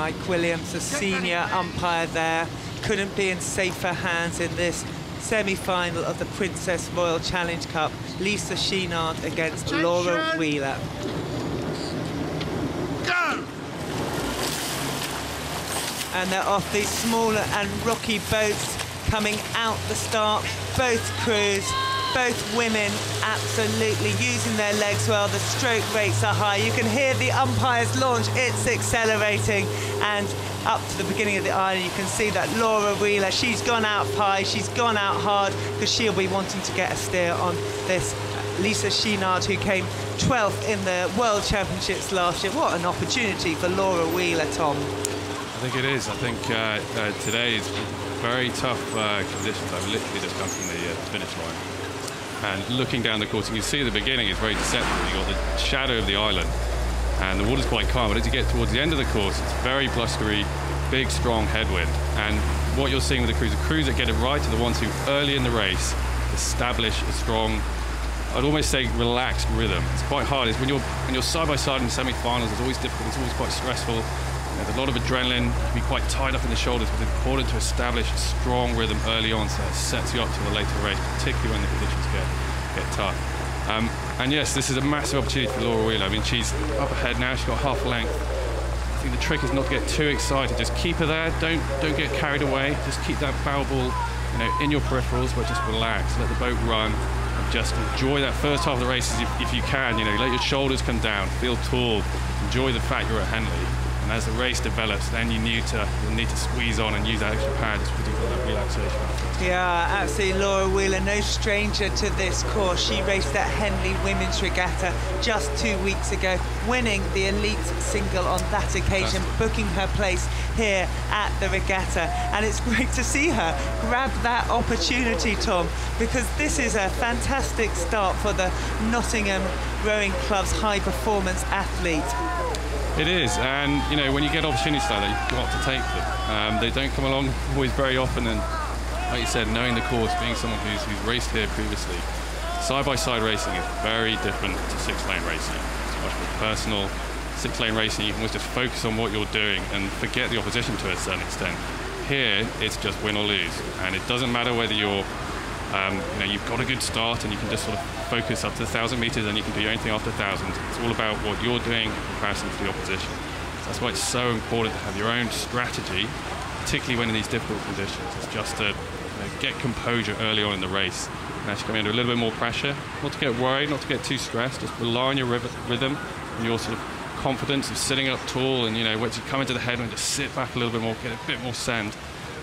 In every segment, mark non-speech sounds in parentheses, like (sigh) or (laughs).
Mike Williams, the senior umpire there. Couldn't be in safer hands in this semi-final of the Princess Royal Challenge Cup. Lisa Scheenaard against Attention. Laura Wheeler. Go! And they're off these smaller and rocky boats coming out the start. Both crews both women absolutely using their legs well. The stroke rates are high. You can hear the umpires launch. It's accelerating. And up to the beginning of the island, you can see that Laura Wheeler, she's gone out high, she's gone out hard because she'll be wanting to get a steer on this Lisa Scheenaard, who came 12th in the World Championships last year. What an opportunity for Laura Wheeler, Tom. I think it is. I think uh, uh, today is very tough uh, conditions. I've literally just come from the uh, finish line and looking down the course, you can see at the beginning it's very deceptive. You've got the shadow of the island and the water's quite calm, but as you get towards the end of the course, it's very blustery, big, strong headwind. And what you're seeing with the crews, the crews that get it right are the ones who early in the race establish a strong, I'd almost say relaxed rhythm. It's quite hard. It's when you're when you're side by side in the semi-finals, it's always difficult. It's always quite stressful. There's a lot of adrenaline. Can be quite tied up in the shoulders, but it's important to establish a strong rhythm early on so it sets you up for the later race, particularly when the conditions get, get tough. Um, and yes, this is a massive opportunity for Laura Wheeler. I mean, she's up ahead now. She's got half a length. I think the trick is not to get too excited. Just keep her there. Don't don't get carried away. Just keep that bow ball, you know, in your peripherals, but just relax. Let the boat run. And just enjoy that first half of the race if, if you can. You know, let your shoulders come down. Feel tall. Enjoy the fact you're at Henley and as the race develops, then you need to you need to squeeze on and use that extra power just to that relaxation. Yeah, absolutely. Laura Wheeler, no stranger to this course. She raced at Henley Women's Regatta just two weeks ago, winning the elite single on that occasion, booking her place here at the regatta. And it's great to see her grab that opportunity, Tom, because this is a fantastic start for the Nottingham Rowing Club's high performance athlete. It is, and you know when you get opportunities like that, you've got to take them. Um, they don't come along always very often, and like you said, knowing the course, being someone who's, who's raced here previously, side-by-side racing is very different to six-lane racing. It's much more personal. Six-lane racing, you can always just focus on what you're doing and forget the opposition to a certain extent. Here, it's just win or lose, and it doesn't matter whether you're um, you know, you've got a good start and you can just sort of focus up to 1,000 meters and you can do anything after 1,000. It's all about what you're doing in comparison to the opposition. So that's why it's so important to have your own strategy, particularly when in these difficult conditions. It's just to you know, get composure early on in the race and actually come under a little bit more pressure. Not to get worried, not to get too stressed, just rely on your rhythm and your sort of confidence of sitting up tall and, you know, once you come into the head and just sit back a little bit more, get a bit more sand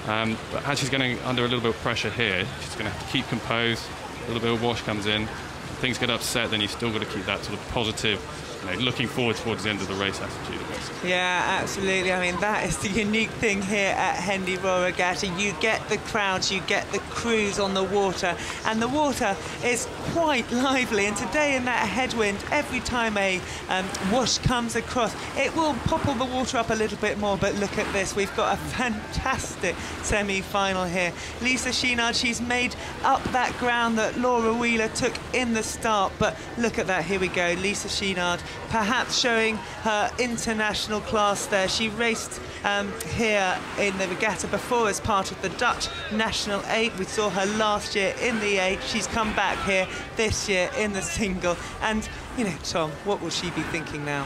um, but as she's getting under a little bit of pressure here, she's going to have to keep composed. A little bit of wash comes in. If things get upset, then you've still got to keep that sort of positive know, looking forward towards the end of the race attitude. Yeah, absolutely. I mean, that is the unique thing here at Henley Royal You get the crowds, you get the crews on the water, and the water is quite lively. And today, in that headwind, every time a um, wash comes across, it will popple the water up a little bit more. But look at this, we've got a (laughs) fantastic semi-final here. Lisa Scheenaard, she's made up that ground that Laura Wheeler took in the start. But look at that, here we go. Lisa Scheenaard perhaps showing her international class there. She raced um, here in the regatta before as part of the Dutch National 8. We saw her last year in the 8. She's come back here this year in the single. And, you know, Tom, what will she be thinking now?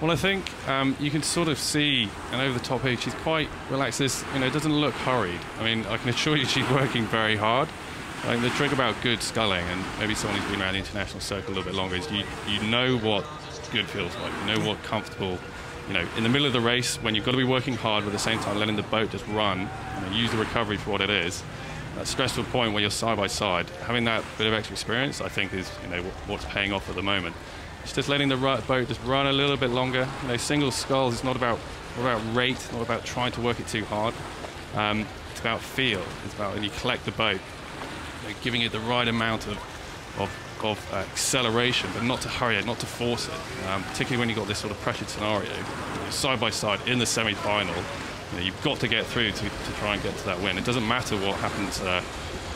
Well, I think um, you can sort of see, and over the top here, she's quite relaxed. This, you know, doesn't look hurried. I mean, I can assure you (laughs) she's working very hard. I mean, the trick about good sculling, and maybe someone who's been around the international circle a little bit longer, is you, you know what good feels like. You know what comfortable, you know, in the middle of the race when you've got to be working hard, but at the same time letting the boat just run, you know, use the recovery for what it is. That stressful point where you're side by side, having that bit of extra experience, I think is you know what's paying off at the moment. It's just letting the right boat just run a little bit longer. You know, single sculls is not about not about rate, not about trying to work it too hard. Um, it's about feel. It's about when you collect the boat, you know, giving it the right amount of of of acceleration, but not to hurry it, not to force it. Um, particularly when you've got this sort of pressured scenario, side by side in the semi-final, you know, you've got to get through to, to, try and get to that win. It doesn't matter what happens. Uh,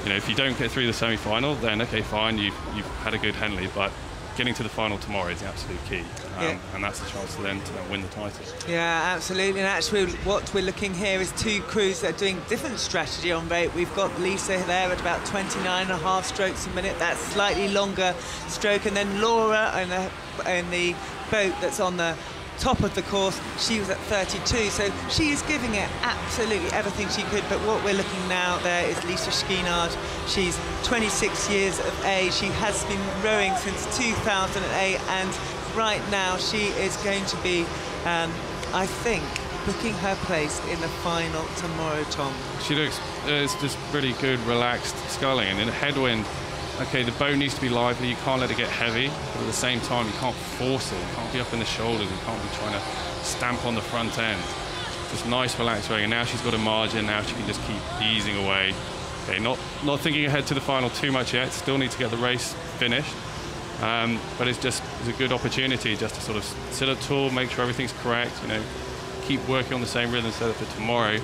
you know, if you don't get through the semi-final, then okay, fine, you've, you've had a good Henley, but getting to the final tomorrow is the absolute key, um, Yeah. and that's the chance to then to win the title. Yeah, absolutely. And actually, what we're looking here is two crews that are doing different strategy on rate. We've got Lisa there at about 29 and a half strokes a minute. That's slightly longer stroke. And then Laura in the, in the boat that's on the top of the course, she was at 32. So she is giving it absolutely everything she could. But what we're looking now there is Lisa Scheenaard. She's 26 years of age. She has been rowing since 2008 and right now she is going to be, um, I think, booking her place in the final tomorrow, Tom. She looks uh, it's just really good, relaxed sculling, and in a headwind. Okay, the bow needs to be lively. You can't let it get heavy, but at the same time, you can't force it. You can't be up in the shoulders. You can't be trying to stamp on the front end. Just nice, relaxed rowing. And now she's got a margin. Now she can just keep easing away. Okay, not not thinking ahead to the final too much yet. Still need to get the race finished. Um, but it's just it's a good opportunity just to sort of sit up tall, make sure everything's correct. You know, keep working on the same rhythm so that for tomorrow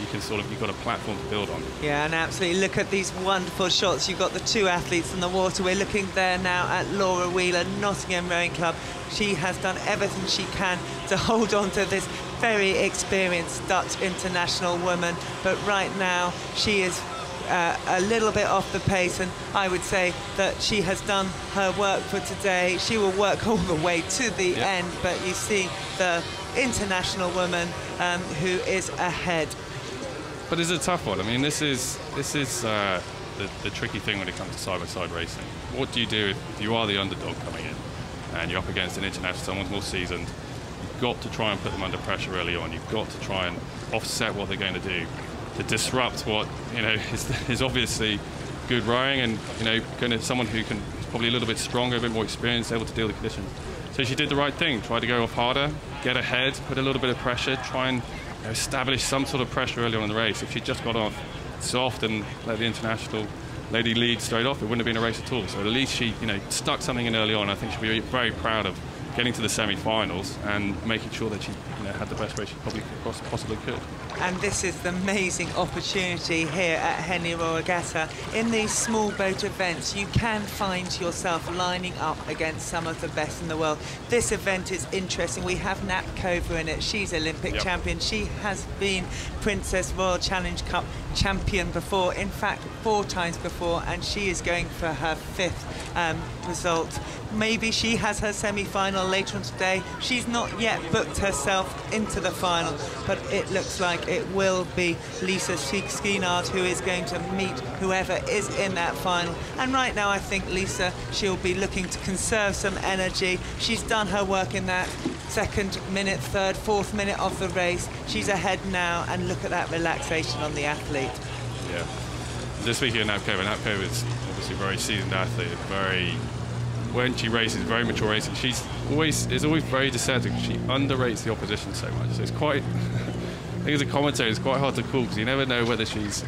you can sort of you've got a platform to build on. Yeah, and absolutely look at these wonderful shots. You've got the two athletes in the water. We're looking there now at Laura Wheeler, Nottingham Rowing Club. She has done everything she can to hold on to this very experienced Dutch international woman. But right now, she is uh, a little bit off the pace, and I would say that she has done her work for today. She will work all the way to the Yeah. end, but you see the international woman um, who is ahead. But it's a tough one. I mean, this is this is uh, the, the tricky thing when it comes to side-by-side racing. What do you do if, you are the underdog coming in and you're up against an international, someone's more seasoned? You've got to try and put them under pressure early on. You've got to try and offset what they're going to do to disrupt what you know (laughs) is, is obviously good rowing and you know going to someone who can probably a little bit stronger, a bit more experienced, able to deal with the conditions. So she did the right thing. Tried to go off harder, get ahead, put a little bit of pressure, try and know, establish some sort of pressure early on in the race. If she'd just got off soft and let the international lady lead straight off, it wouldn't have been a race at all. So at least she, you know, stuck something in early on. I think she'll be very proud of getting to the semi-finals and making sure that she, you know, had the best race she probably possibly could. And this is the amazing opportunity here at Henley Royal Regatta. In these small boat events, you can find yourself lining up against some of the best in the world. This event is interesting. We have Nat Kova in it. She's Olympic Yep. champion. She has been Princess Royal Challenge Cup champion before, in fact, four times before, and she is going for her fifth um, result. Maybe she has her semi-final later on today. She's not yet booked herself into the final, but it looks like it will be Lisa Scheenaard who is going to meet whoever is in that final. And right now, I think Lisa, she'll be looking to conserve some energy. She's done her work in that second minute, third, fourth minute of the race. She's ahead now, and look at that relaxation on the athlete. Yeah. Just speaking of Knapkova, Knapkova is obviously a very seasoned athlete, very when she races, very mature racing. She's always is always very deceptive. She underrates the opposition so much. So it's quite. (laughs) I think as a commentator, it's quite hard to call because you never know whether she's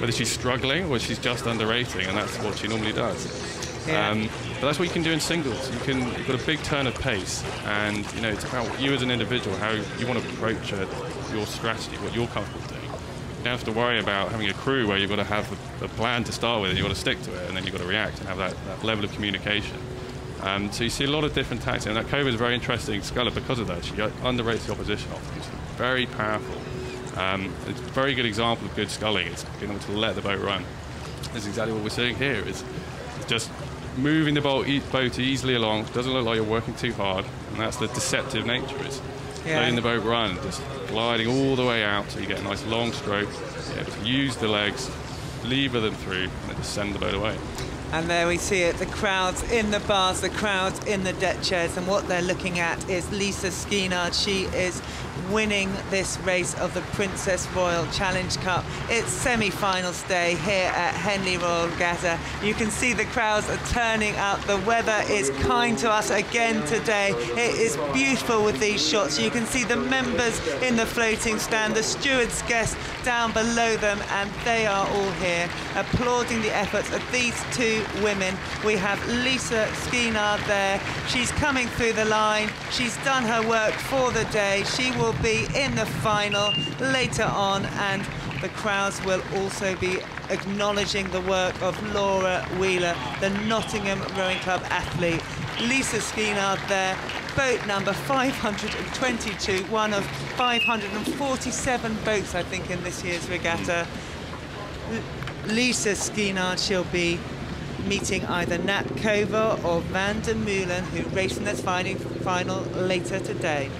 whether she's struggling or she's just underrating, and that's what she normally does. Um, but that's what you can do in singles. You can you've got a big turn of pace, and you know it's about you as an individual how you want to approach uh, your strategy, what you're comfortable doing. You don't have to worry about having a crew where you've got to have a, a plan to start with, and you've got to stick to it, and then you've got to react and have that, that level of communication. Um, so you see a lot of different tactics, and that Kova is a very interesting sculler because of that. She underrates the opposition often. Very powerful. Um, it's a very good example of good sculling. It's being able to let the boat run. That's exactly what we're seeing here. It's just moving the boat, e- boat easily along. Doesn't look like you're working too hard, and that's the deceptive nature. Is Yeah. letting the boat run, just gliding all the way out so you get a nice long stroke. You're able to use the legs, lever them through, and then just send the boat away. And there we see it, the crowds in the bars, the crowds in the deck chairs, and what they're looking at is Lisa Scheenaard. She is winning this race of the Princess Royal Challenge Cup. It's semi-finals day here at Henley Royal Regatta. You can see the crowds are turning out. The weather is kind to us again today. It is beautiful with these shots. You can see the members in the floating stand, the stewards' guests down below them, and they are all here applauding the efforts of these two women. We have Lisa Scheenaard there. She's coming through the line. She's done her work for the day. She will be in the final later on, and the crowds will also be acknowledging the work of Laura Wheeler, the Nottingham Rowing Club athlete. Lisa Scheenaard there, boat number 522, one of 547 boats, I think, in this year's regatta. Lisa Scheenaard, she'll be meeting either Nat Kovar or Van der Meulen, who race in final, final later today.